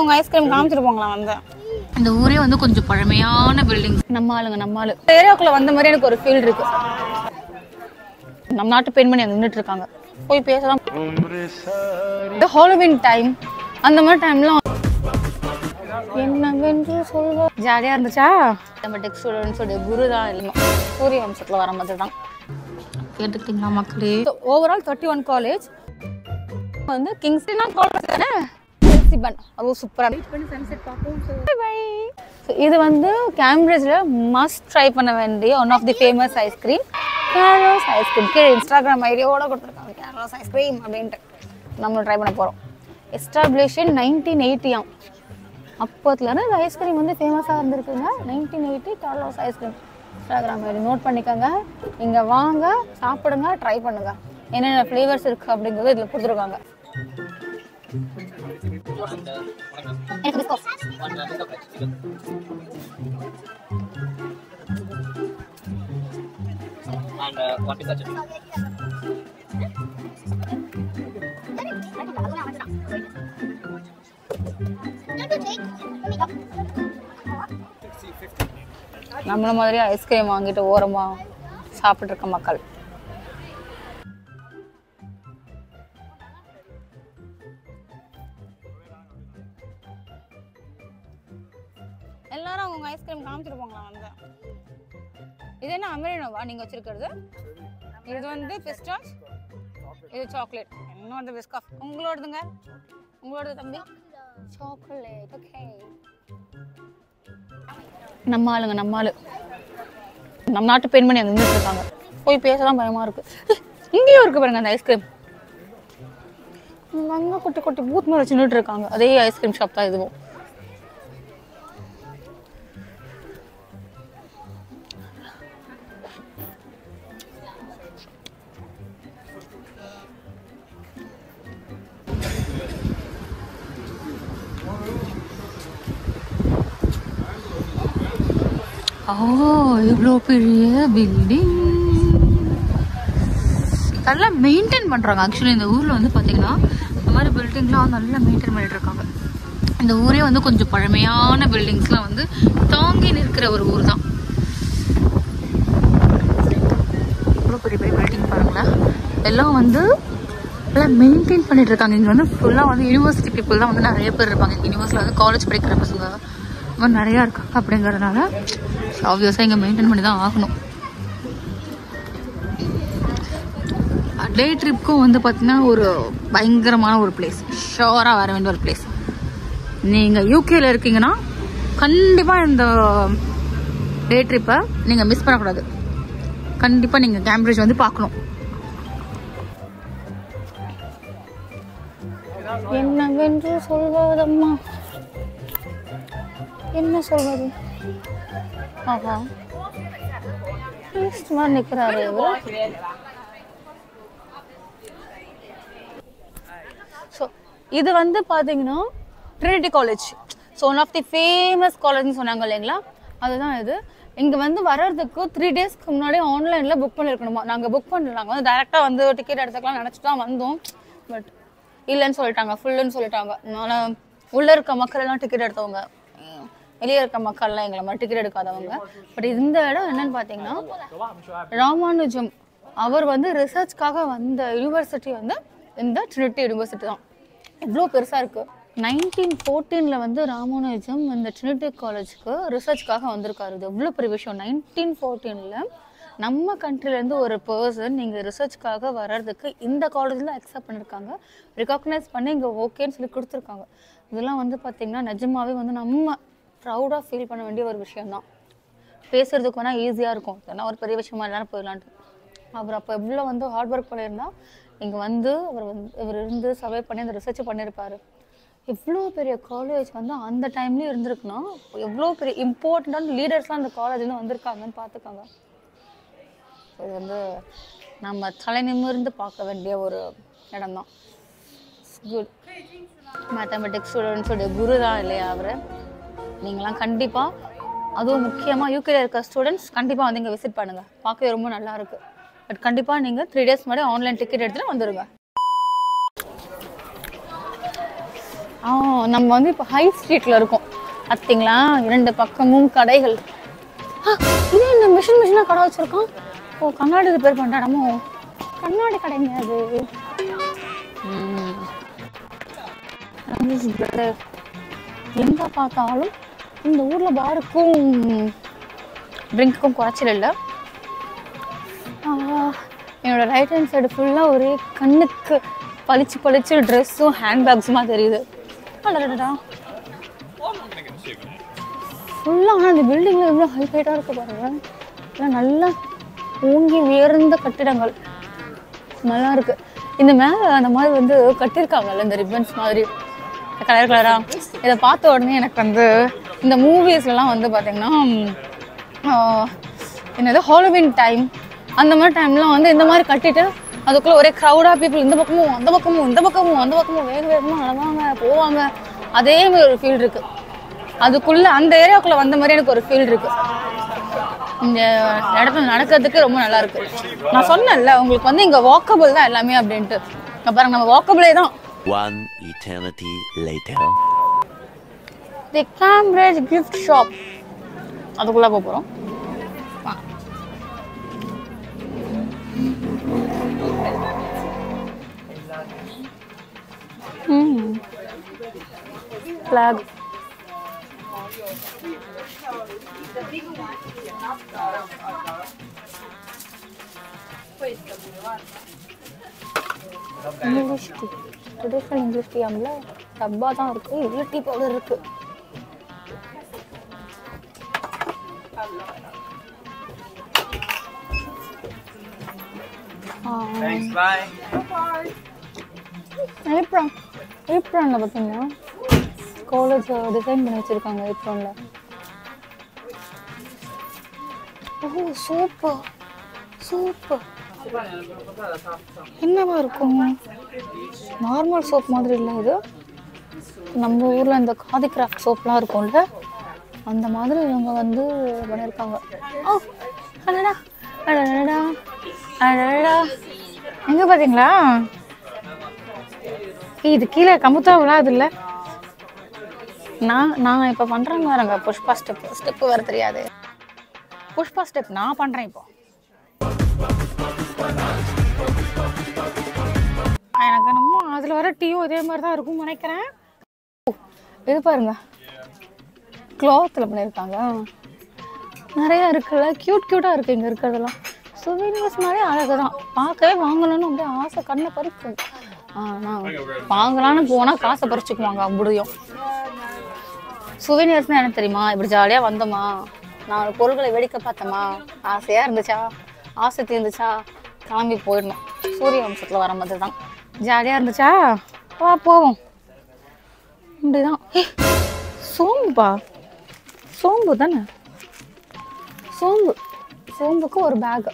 உங்க ஐஸ்கிரீம் காமிச்சிட்டு போங்களா வந்தேன் இந்த ஊரே வந்து கொஞ்சம் பழமையான பில்டிங் நம்ம ஆளுங்க நம்ம ஆளு ஏரியாக்குள்ள வந்த மாதிரி எனக்கு ஒரு ஃபீல் இருக்கு. நம்ம நாட்டு பெண்மணி அங்க நின்றுட்டு இருக்காங்க. போய் பேசலாம். இந்த ஹாலோவின் டைம் அந்த மாதிரி டைம்லாம் என்னவென்று சொல்வ ஜாலியா இருந்துச்சா? நம்ம டெக் ஸ்டூடெண்ட்ஸோட குரு தான் இல்லைமா சூரிய வம்சத்துல வர மாதிரி தான். கேட்டுக்கிட்டீங்களா மக்களே? ஓவரால் தேர்ட்டி ஒன் காலேஜ் வந்து கிங்ஸ்டனா காலேஜ் தானே? எல்சிபன் அதுவும் சூப்பராக பை இது வந்து கேம்பிரிட்ஜில் மஸ்ட் ட்ரை பண்ண வேண்டிய one of the famous ice cream Garros ice cream கீழே இன்ஸ்டாகிராம் ஐடியோட கொடுத்துருக்காங்க கேரோஸ் ஐஸ்கிரீம் அப்படின்ட்டு. நம்மளும் ட்ரை பண்ண போகிறோம் எஸ்டாப்ளிஷன் நைன்டீன் எயிட்டியாம் அப்போத்துலேருந்து இந்த ஐஸ்கிரீம் வந்து ஃபேமஸாக இருந்திருக்குங்க. Nineteen eighty கேரளோஸ் ice cream Instagram ID note பண்ணிக்கோங்க. இங்கே வாங்க சாப்பிடுங்க ட்ரை பண்ணுங்கள் என்னென்ன ஃப்ளேவர்ஸ் இருக்குது அப்படிங்கிறது இதில் கொடுத்துருக்காங்க. And uh, one pizza the chutney? நம்மள மாதிரி ஐஸ்கிரீம் வாங்கிட்டு ஓரமா சாப்பிட்டு இருக்க மக்கள் எல்லாரும் அவங்க ஐஸ்கிரீம் காமிச்சிட்டு போங்களா வந்து இது என்ன அமெரினோவா நீங்க வச்சிருக்கிறது? இது வந்து பிஸ்டாச் இது சாக்லேட் என்னோட பிஸ்காஃப் உங்களோடதுங்க? உங்களோடது தம்பி? சாக்லேட் ஓகே நம்ம ஆளுங்க நம்ம ஆளு. நம்ம நாட்டு பெண்மணி அங்கே நின்றுட்டு இருக்காங்க. போய் பேசலாம் பயமா இருக்கு. இங்கேயும் இருக்கு பாருங்க அந்த ஐஸ்கிரீம் அங்கே குட்டி குட்டி பூத் மாதிரி வச்சு நின்றுட்டு இருக்காங்க. அதே ஐஸ்கிரீம் ஷாப் தான் இதுவும். Oh, ஓ இவ்வளோ பெரிய பில்டிங் நல்லா மெயின்டைன் பண்ணுறாங்க ஆக்சுவலி இந்த ஊரில் வந்து பார்த்தீங்கன்னா இந்த மாதிரி பில்டிங்லாம் நல்லா மெயின்டைன் பண்ணிட்டு இருக்காங்க. இந்த ஊரே வந்து கொஞ்சம் பழமையான பில்டிங்ஸ்லாம் வந்து தாங்கி நிற்கிற ஒரு ஊர் தான் இவ்வளோ பெரிய பெரிய பில்டிங் பாருங்களேன் எல்லாம் வந்து எல்லாம் மெயின்டைன் பண்ணிட்டு இருக்காங்க. இங்கே வந்து ஃபுல்லாக வந்து யூனிவர்சிட்டி பீப்புள் தான் வந்து நிறைய பேர் இருப்பாங்க. யூனிவர்சிட்டியில் வந்து காலேஜ் படிக்கிற பசங்க இந்த மாதிரி நிறையா இருக்காங்க அப்படிங்கிறதுனால ஆப்வியஸாக இங்கே மெயின்டைன் பண்ணி தான் ஆகணும். டே ட்ரிப்புக்கும் வந்து பார்த்தீங்கன்னா ஒரு பயங்கரமான ஒரு பிளேஸ் ஷோராக வர வேண்டிய ஒரு பிளேஸ் நீங்கள் யூகேயில் இருக்கீங்கன்னா கண்டிப்பாக இந்த டே ட்ரிப்பை நீங்கள் மிஸ் பண்ணக்கூடாது. கண்டிப்பாக நீங்கள் கேம்பிரிட்ஜ் வந்து பார்க்கணும். என்னவென்று சொல்வதம்மா? என்ன சொல்வது ஆஹா. Priest மாதிரி நிக்கிறாரு ஸோ இது வந்து பார்த்தீங்கன்னா Trinity College so one of the famous காலேஜ்னு சொன்னாங்க இல்லைங்களா? அதுதான் இது. இங்கே வந்து வர்றதுக்கு த்ரீ டேஸ்க்கு முன்னாடி ஆன்லைனில் புக் பண்ணியிருக்கணுமா நாங்கள் புக் பண்ணல. நாங்கள் வந்து டேரெக்டாக வந்து டிக்கெட் எடுத்துக்கலாம் நினச்சிட்டு தான் வந்தோம். பட் இல்லைன்னு சொல்லிட்டாங்க. ஃபுல்லுன்னு சொல்லிட்டாங்க. நான் உள்ளே இருக்க மக்கள் எல்லாம் டிக்கெட் எடுத்தவங்க. வெளியே இருக்க மக்கள்லாம் எங்களை மாதிரி டிக்கெட் எடுக்காதவங்க. பட் இந்த இடம் என்னன்னு பார்த்தீங்கன்னா ராமானுஜம் அவர் வந்து ரிசர்ச்க்காக வந்த யூனிவர்சிட்டி வந்து இந்த ட்ரினிட்டி யூனிவர்சிட்டி தான். எவ்வளோ பெருசாக இருக்குது நைன்டீன் ஃபோர்டீனில் வந்து ராமானுஜம் இந்த ட்ரினிட்டி காலேஜுக்கு ரிசர்ச்க்காக வந்திருக்காரு. இது எவ்வளோ பெரிய விஷயம். நைன்டீன் ஃபோர்டீனில் நம்ம கண்ட்ரிலேருந்து ஒரு பர்சன் நீங்கள் ரிசர்ச்க்காக வர்றதுக்கு இந்த காலேஜில் அக்செப்ட் பண்ணியிருக்காங்க ரெக்கக்னைஸ் பண்ணி இங்கே ஓகேன்னு சொல்லி கொடுத்துருக்காங்க. இதெல்லாம் வந்து பார்த்திங்கன்னா நிஜமாவே வந்து நம்ம ப்ரௌடாக ஃபீல் பண்ண வேண்டிய ஒரு விஷயம்தான். பேசுகிறதுக்கு வேணால் ஈஸியாக இருக்கும். ஏன்னா ஒரு பெரிய விஷயமா இல்லைனா போயிடலான்ட்டு. அவர் அப்போ எவ்வளோ வந்து ஹார்ட் ஒர்க் பண்ணியிருந்தால் இங்கே வந்து அவர் வந்து இவர் இருந்து சர்வே பண்ணி அந்த ரிசர்ச் பண்ணியிருப்பாரு. எவ்வளோ பெரிய காலேஜ் வந்து அந்த டைம்லேயும் இருந்திருக்குன்னா எவ்வளோ பெரிய இம்பார்ட்டண்ட்டான லீடர்ஸ்லாம் அந்த காலேஜ்லேருந்து வந்திருக்காங்கன்னு பார்த்துக்காங்க இது வந்து நம்ம தலை நிமிர்ந்து பார்க்க வேண்டிய ஒரு இடம் தான் குட் மேத்தமெட்டிக்ஸ் ஸ்டூடெண்ட்ஸோடைய குரு தான் இல்லையா அவர்? நீங்களாம் கண்டிப்பாக அதுவும் முக்கியமாக யூகேல இருக்க ஸ்டூடெண்ட்ஸ் கண்டிப்பாக வந்து இங்கே விசிட் பண்ணுங்கள் பார்க்கவே ரொம்ப நல்லா இருக்கு. பட் கண்டிப்பாக நீங்கள் த்ரீ டேஸ் முன்னாடி ஆன்லைன் டிக்கெட் எடுத்துகிட்டு வந்துடுங்க ஆ நம்ம வந்து இப்போ ஹை ஸ்ட்ரீட்டில் இருக்கோம். பார்த்தீங்களா இரண்டு பக்கமும் கடைகள். ஆ, இது இந்த மிஷின் மிஷினாக கடை வச்சுருக்கோம். ஓ கண்ணாடி ரிப்பேர் பண்ணுறாடமோ கண்ணாடி கடைங்க அது. எங்கே எங்க பார்த்தாலும் இந்த ஊர்ல பாருக்கும் ட்ரிங்க்குக்கும் குறைச்சல் இல்லை. என்னோடய என்னோட ரைட் ஹேண்ட் சைடு ஃபுல்லாக ஒரே கண்ணுக்கு பளிச்சு பளிச்சு ட்ரெஸ்ஸும் ஹேண்ட்பேக்ஸுமா தெரியுது. அடடடா ஃபுல்லாக ஆனால் அந்த பில்டிங்கில் எவ்வளோ ஹைஃபைட்டாக இருக்குது பாருங்கள் எல்லாம் நல்லா ஓங்கி உயர்ந்த கட்டிடங்கள். நல்லா இருக்குது இந்த மேலே அந்த மாதிரி வந்து கட்டியிருக்காங்கல்ல இந்த ரிப்பன்ஸ் மாதிரி. கலர் கலராக இதை பார்த்த உடனே எனக்கு வந்து இந்த மூவிஸ்லாம் வந்து பார்த்தீங்கன்னா என்னது ஹாலோவின் டைம் அந்த மாதிரி டைம்லாம் வந்து இந்த மாதிரி கட்டிட்டு அதுக்குள்ள ஒரே க்ரௌடாக பீப்புள் இந்த பக்கமும் அந்த பக்கமும் இந்த பக்கமும் அந்த பக்கமும் வேக வேகமாக நடவாங்க போவாங்க. அதே மாதிரி ஒரு ஃபீல் இருக்கு. அதுக்குள்ள அந்த ஏரியாவுக்குள்ள வந்த மாதிரி எனக்கு ஒரு ஃபீல் இருக்கு. இந்த இடத்துல நடக்கிறதுக்கு ரொம்ப நல்லா இருக்கு. நான் சொன்னேன்ல உங்களுக்கு வந்து இங்க வாக்கபிள் தான் எல்லாமே அப்படின்ட்டு. பாருங்க நம்ம வாக்கபிளே தான். One eternity later. The Cambridge gift shop அதுக்குள்ள போக போறோம். வா. English tea traditional English tea ஆம்ல டப்பா தான் இருக்கு இவ்வளோ டீ பவுடர் இருக்கு. Thanks, bye. ஏப்ரான் ஏப்ரானில் பார்த்தீங்கன்னா காலேஜ் டிசைன் பண்ணி வச்சுருக்காங்க ஏப்ரானில் ஓ சூப்பு சூப்பு என்னவா இருக்கும்? நார்மல் சோப் மாதிரி இல்லை இது. நம்ம ஊரில் இந்த காதி கிராஃப்ட் சோப்லாம் இருக்கும்ல அந்த மாதிரி இவங்க வந்து பண்ணியிருக்காங்க. ஓ அடடா. அடடா அடடா எங்கே பார்த்தீங்களா இது கீழே கமுத்தா விழாது இல்ல நான் நான் இப்போ பண்ணுறேங்க பாருங்க புஷ்பா ஸ்டெப் ஸ்டெப் வர தெரியாது. புஷ்பா ஸ்டெப் நான் பண்ணுறேன் இப்போ. எனக்கு என்னமோ அதில் வர டீயும் இதே மாதிரி தான் இருக்கும்னு நினைக்கிறேன். இது பாருங்க. க்ளாத்தில் பண்ணியிருக்காங்க. நிறையா இருக்குல்ல. க்யூட் க்யூட்டாக இருக்குது இங்கே இருக்கிறதெல்லாம். சுவீனியர்ஸ்னாலே அழகு தான் பார்க்கவே வாங்கணும்னு அப்படியே ஆசை கண்ணை பறிக்கும். ஆனால் வாங்கலான்னு போனால் காசை பறிச்சுக்குவாங்க அப்படியும். சுவீனியர்ஸ்னால் என்ன தெரியுமா? இப்படி ஜாலியாக வந்தோமா? நாலு பொருட்களை வெடிக்க பார்த்தோமா ஆசையாக இருந்துச்சா? ஆசை தீர்ந்துச்சா? கிளம்பி போயிடணும். சூரிய வம்சத்தில் வர மாதிரி தான். ஜாலியாக இருந்துச்சா? வா போவோம். இப்படிதான். சோம்புப்பா. சோம்பு தானே? சோம்பு. சோம்புக்கு ஒரு bag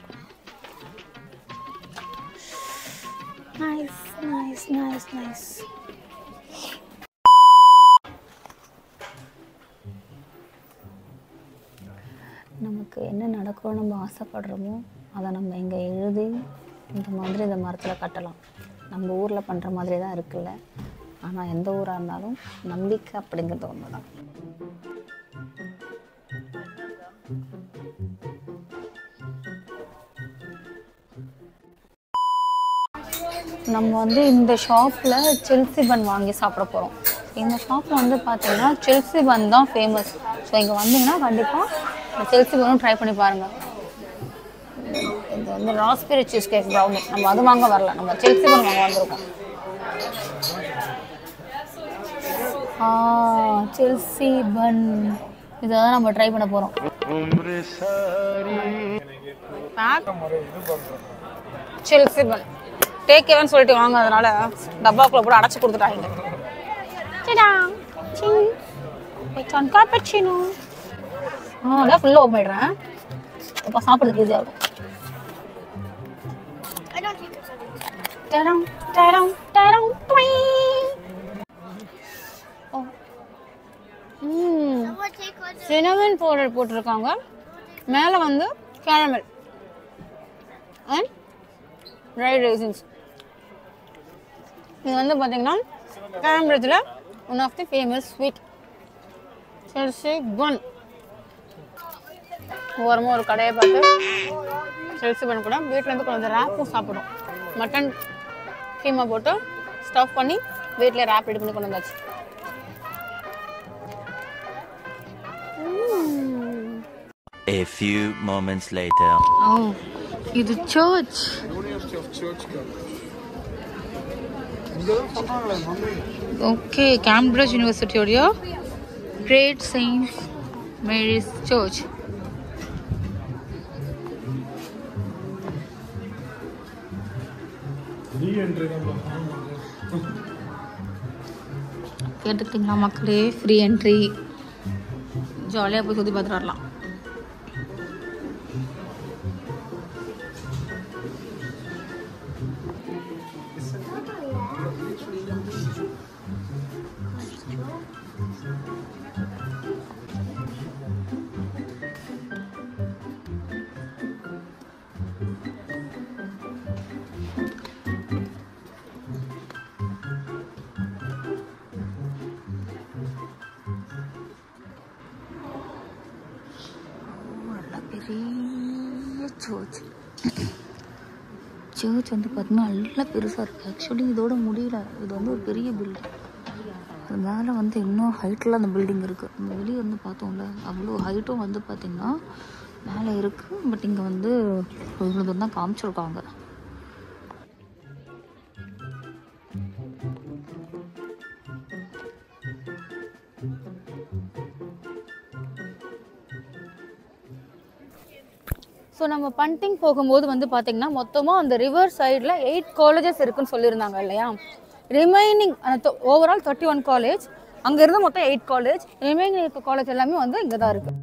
nice, nice, nice, nice நமக்கு என்ன நடக்கணும் நம்ம ஆசைப்படுறோமோ அதை நம்ம இங்கே எழுதி இந்த மாதிரி இந்த மரத்தில் கட்டலாம். நம்ம ஊரில் பண்ணுற மாதிரி தான் இருக்குல்ல. ஆனால் எந்த ஊராக இருந்தாலும் நம்பிக்கை அப்படிங்கிறது ஒன்று தான் நம்ம வந்து இந்த ஷாப்பில் செல்சி பன் வாங்கி சாப்பிட போகிறோம் இந்த ஷாப்பில் வந்து பார்த்தீங்கன்னா செல்சி பன் தான் ஃபேமஸ் ஸோ இங்கே வந்தீங்கன்னா கண்டிப்பாக செல்சி பனும் ட்ரை பண்ணி பாருங்கள் இது வந்து ராஸ்பெரி சீஸ் கேக் ப்ரௌனி நம்ம அது வாங்க வரல. நம்ம செல்சி பன் வாங்க வந்திருக்கோம். செல்சி பன் இதை தான் நம்ம ட்ரை பண்ண போகிறோம் செல்சி பன் டேக் ஏவன் சொல்லிட்டு வாங்க அதனால டப்பாக்குள்ள கூட அடைச்சு கொடுத்துட்டாங்க. அதான் ஃபுல்லாக ஓப்பன் பண்ணிடுறேன். இப்போ சாப்பிட்றதுக்கு ஈஸியாக இருக்கும். டரம் டரம் டரம் சினமன் பவுடர் போட்டிருக்காங்க. மேலே வந்து கேரமல் அண்ட் ட்ரை ரைசின்ஸ் இது வந்து பார்த்தீங்கன்னா கேரம்பரத்தில் one of the famous sweet Chelsea bun ஓரமாக ஒரு கடையை பார்த்து செல்சி பன் கூட வீட்டிலேருந்து கொஞ்சம் ரேப்பும் சாப்பிடும் மட்டன் கீமா போட்டு ஸ்டஃப் பண்ணி வீட்டில் ரேப் ரெடி பண்ணி கொண்டு வந்தாச்சு. A few moments later. Oh இது சர்ச் ஓகே கேம்பிரிட்ஜ் யூனிவர்சிட்டியோடைய கிரேட் செயின்ட் மேரிஸ் சர்ச் கேட்டுக்கிட்டீங்களா மக்களே? ஃப்ரீ என்ட்ரி ஜாலியாக போய் சுற்றி பார்த்துட்டு வரலாம். சோர்ச் சர்ச் வந்து பார்த்தீங்கன்னா நல்லா பெருசாக இருக்குது ஆக்சுவலி இதோட முடியல. இது வந்து ஒரு பெரிய பில்டிங் அது மேலே வந்து இன்னும் ஹைட்டில் அந்த பில்டிங் இருக்குது நம்ம வெளியே வந்து பார்த்தோம்ல அவ்வளோ ஹைட்டும் வந்து பார்த்திங்கன்னா மேலே இருக்குது பட் இங்கே வந்து இவ்வளோ தூரம் தான் காமிச்சிருக்காங்க. ஸோ நம்ம பண்டிங் போகும்போது வந்து பார்த்தீங்கன்னா மொத்தமாக அந்த ரிவர் சைடில் எயிட் காலேஜஸ் இருக்குன்னு சொல்லியிருந்தாங்க இல்லையா? ரிமைனிங் அந்த ஓவரால் தேர்ட்டி ஒன் காலேஜ் அங்கேருந்து மொத்தம் எயிட் காலேஜ் ரிமைனிங் இருக்க காலேஜ் எல்லாமே வந்து இங்கே தான் இருக்குது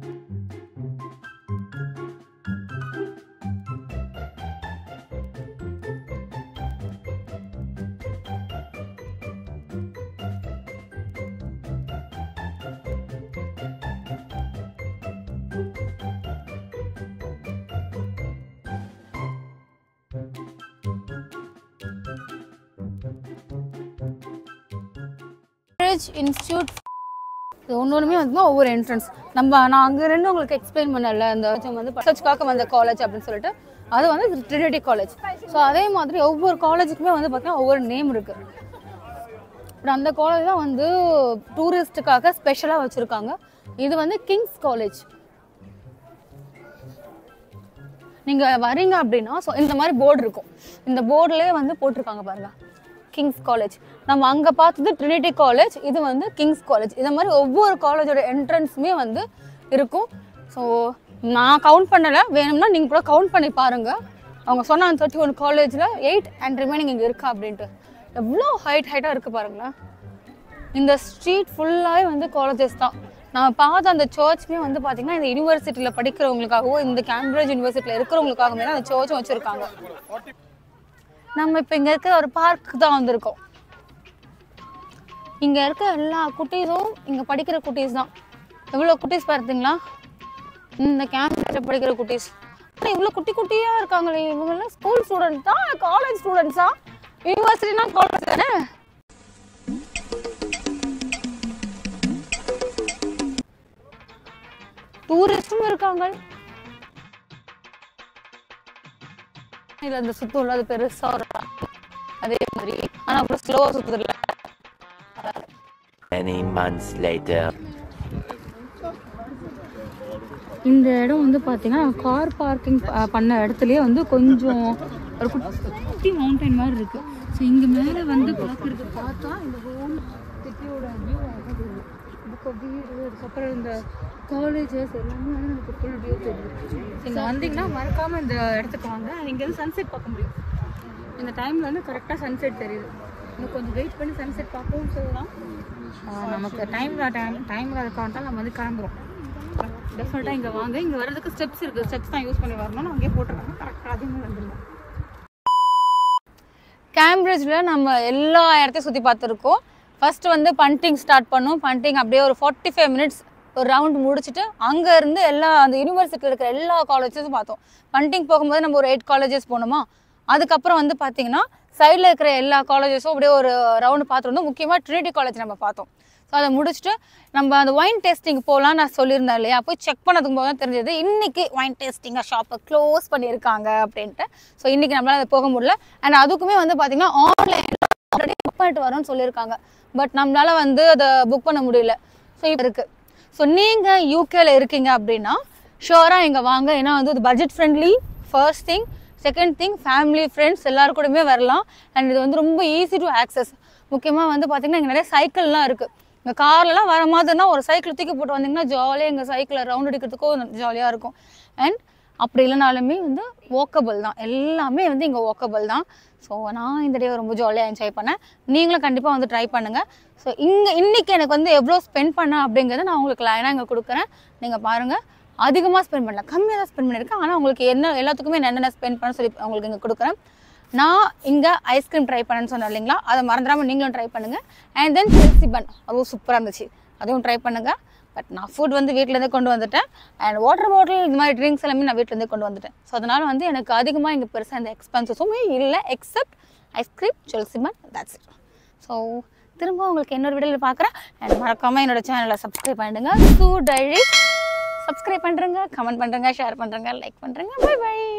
காலேஜ் இன்ஸ்டியூட் இது ஒன்றுமே வந்து ஒவ்வொரு என்ட்ரன்ஸ் நம்ம நான் அங்கே இருந்து உங்களுக்கு எக்ஸ்பிளைன் பண்ணல அந்த வந்து பசச்சுக்காக வந்த காலேஜ் அப்படின்னு சொல்லிட்டு அது வந்து ட்ரினிட்டி காலேஜ் ஸோ அதே மாதிரி ஒவ்வொரு காலேஜுக்குமே வந்து பார்த்தீங்கன்னா ஒவ்வொரு நேம் இருக்கு. அப்புறம் அந்த காலேஜ் தான் வந்து டூரிஸ்ட்டுக்காக ஸ்பெஷலாக வச்சுருக்காங்க. இது வந்து கிங்ஸ் காலேஜ் நீங்கள் வரீங்க அப்படின்னா ஸோ இந்த மாதிரி போர்டு இருக்கும். இந்த போர்டிலே வந்து போட்டிருக்காங்க பாருங்கள் கிங்ஸ் காலேஜ் நம்ம அங்கே பார்த்தது ட்ரினிட்டி காலேஜ் இது வந்து கிங்ஸ் காலேஜ் இந்த மாதிரி ஒவ்வொரு காலேஜோட என்ட்ரன்ஸுமே வந்து இருக்கும். ஸோ நான் கவுண்ட் பண்ணலை. வேணும்னா நீங்கள் கூட கவுண்ட் பண்ணி பாருங்கள் அவங்க சொன்ன அந்த தேர்ட்டி ஒன் காலேஜில் எயிட் அண்ட் ரிமைனிங் இங்கே இருக்கா அப்படின்ட்டு. எவ்வளோ ஹைட் ஹைட்டாக இருக்குது பாருங்களேன் இந்த ஸ்ட்ரீட் ஃபுல்லாகவே வந்து காலேஜஸ் தான். நான் பார்த்த அந்த சர்ச்சுமே வந்து பார்த்தீங்கன்னா இந்த யூனிவர்சிட்டியில் படிக்கிறவங்களுக்காகவும் இந்த கேம்பிரிட்ஜ் யூனிவர்சிட்டியில் இருக்கிறவங்களுக்காகவே தான் அந்த சர்ச்சும் வச்சுருக்காங்க. நம்ம இப்போ இங்கே இருக்கிற ஒரு பார்க் தான் வந்திருக்கோம். இங்கே இருக்க எல்லா குட்டீஸும் இங்கே படிக்கிற குட்டீஸ் தான். எவ்வளோ குட்டீஸ் பார்த்தீங்களா இந்த கேம்பஸில் படிக்கிற குட்டீஸ். ஆனால் இவ்வளோ குட்டி குட்டியாக இருக்காங்களே இவங்கெல்லாம் ஸ்கூல் ஸ்டூடெண்ட் தான் காலேஜ் ஸ்டூடெண்ட்ஸா யூனிவர்சிட்டினா காலேஜ் தானே? டூரிஸ்டும் இருக்காங்க. இல்ல இந்த சுத்தம் இல்லாத பெருசா ஒரு. அதே மாதிரி ஆனா அப்புறம் ஸ்லோவா சுத்துது இல்ல Many months later. இந்த இடம் வந்து பார்த்தீங்கன்னா கார் பார்க்கிங் பண்ண இடத்துலயே வந்து கொஞ்சம் ஒரு குட்டி மவுண்டைன் மாதிரி இருக்கு ஸோ இங்க மேலே வந்து பார்க்கறது பார்த்தா இந்த ஹோல் சிட்டியோட வியூ இதுக்கு வீடு அதுக்கப்புறம் இந்த காலேஜஸ் எல்லாமே வந்து நமக்கு ஃபுல் வியூ தெரியுது இங்கே வந்தீங்கன்னா மறக்காம இந்த இடத்துக்கு வாங்க. இங்க இருந்து சன்செட் பார்க்க முடியும். இந்த டைம்ல வந்து கரெக்டாக சன்செட் தெரியுது. இன்னும் கொஞ்சம் வெயிட் பண்ணி சன்செட் பார்க்கவும் சொல்லலாம். நமக்கு டைம் டைம் டைம் இருக்கான்ட்டா நம்ம வந்து கிளம்புறோம். டெஃபினட்டாக இங்கே வாங்க. இங்கே வர்றதுக்கு ஸ்டெப்ஸ் இருக்குது ஸ்டெப்ஸ் தான் யூஸ் பண்ணி வரணும்னு அங்கேயே போட்டுருக்காங்க கரெக்டாக அதே மாதிரி வந்துடலாம். கேம்பிரிட்ஜில் நம்ம எல்லா இடத்தையும் சுற்றி பார்த்துருக்கோம். ஃபர்ஸ்ட் வந்து பண்டிங் ஸ்டார்ட் பண்ணோம். பண்டிங் அப்படியே ஒரு ஃபார்ட்டி ஃபைவ் மினிட்ஸ் ஒரு ரவுண்ட் முடிச்சுட்டு அங்கே இருந்து எல்லா அந்த யூனிவர்சிட்டியில் இருக்கிற எல்லா காலேஜஸும் பார்த்தோம். பண்டிங் போகும்போது நம்ம ஒரு எயிட் காலேஜஸ் போனோமா? அதுக்கப்புறம் வந்து பார்த்தீங்கன்னா சைடில் இருக்கிற எல்லா காலேஜஸும் அப்படியே ஒரு ரவுண்டு பார்த்துருந்தோம் முக்கியமாக ட்ரினிட்டி காலேஜ் நம்ம பார்த்தோம். ஸோ அதை முடிச்சுட்டு நம்ம அந்த ஒயின் டேஸ்டிங் போகலாம் நான் சொல்லியிருந்தேன் இல்லையா? போய் செக் பண்ணதுக்கு போது தான் தெரிஞ்சது இன்றைக்கி ஒயின் டேஸ்டிங்காக ஷாப்பை க்ளோஸ் பண்ணியிருக்காங்க அப்படின்ட்டு. ஸோ இன்னைக்கு நம்மளால் அதை போக முடியல. அண்ட் அதுக்குமே வந்து பார்த்தீங்கன்னா ஆன்லைனில் ஆல்ரெடி புக் பண்ணிட்டு வரோம்னு சொல்லியிருக்காங்க. பட் நம்மளால் வந்து அதை புக் பண்ண முடியல. ஸோ இப்போ ஸோ நீங்கள் யூகேல இருக்கீங்க அப்படின்னா ஷோராக இங்கே வாங்க. ஏன்னா வந்து இது budget friendly first thing second thing family friends எல்லாரு கூடயுமே வரலாம். அண்ட் இது வந்து ரொம்ப ஈஸி டு ஆக்சஸ் முக்கியமாக வந்து பார்த்தீங்கன்னா இங்கே நிறைய சைக்கிள்லாம் இருக்குது இங்கே கார்லலாம் வர மாதிரினா ஒரு சைக்கிள் தூக்கி போட்டு வந்தீங்கன்னா ஜாலியாக எங்கள் சைக்கிளை ரவுண்ட் அடிக்கிறதுக்கும் ஜாலியாக இருக்கும். அண்ட் அப்படி இல்லைனாலுமே வந்து ஓக்கபிள் தான். எல்லாமே வந்து இங்கே ஓக்கபிள் தான். ஸோ நான் இந்த டே ரொம்ப ஜாலியாக என்ஜாய் பண்ணேன். நீங்களும் கண்டிப்பாக வந்து ட்ரை பண்ணுங்கள் ஸோ இங்கே இன்றைக்கி எனக்கு வந்து எவ்வளோ ஸ்பெண்ட் பண்ணேன் அப்படிங்கிறத நான் உங்களுக்கு லைனாக இங்கே கொடுக்குறேன். நீங்கள் பாருங்கள் அதிகமாக ஸ்பெண்ட் பண்ணல. கம்மியாக தான் ஸ்பெண்ட் பண்ணியிருக்கேன். ஆனால் உங்களுக்கு என்ன எல்லாத்துக்குமே என்னென்ன ஸ்பெண்ட் பண்ண சொல்லி உங்களுக்கு இங்கே கொடுக்குறேன். நான் இங்கே ஐஸ்கிரீம் ட்ரை பண்ணேன்னு சொன்னேன் இல்லைங்களா? அதை மறந்துடாமல் நீங்களும் ட்ரை பண்ணுங்கள் அண்ட் தென் செல்சி பன் அதுவும் சூப்பராக இருந்துச்சு. அதுவும் ட்ரை பண்ணுங்கள் பட் நான் ஃபுட் வந்து வீட்டிலேருந்தே கொண்டு வந்துட்டேன். அண்ட் வாட்டர் பாட்டில் இந்த மாதிரி ட்ரிங்க்ஸ் எல்லாமே நான் வீட்டிலேருந்தே கொண்டு வந்துட்டேன். ஸோ அதனால் வந்து எனக்கு அதிகமாக இங்கே பெருசாக இந்த எக்ஸ்பென்சஸுமே இல்லை எக்ஸப்ட் ஐஸ்கிரீம் ஜெல்சிமன் தட்ஸ் இட் ஸோ திரும்ப உங்களுக்கு இன்னொரு வீடியோவில் பார்க்குறேன் அண்ட் மறக்காமல் என்னோட சேனலை சப்ஸ்கிரைப் பண்ணிடுங்க டூ டைரி சப்ஸ்கிரைப் பண்ணுறேங்க கமெண்ட் பண்ணுறேங்க ஷேர் பண்ணுறேங்க லைக் பண்ணுறேங்க பை பை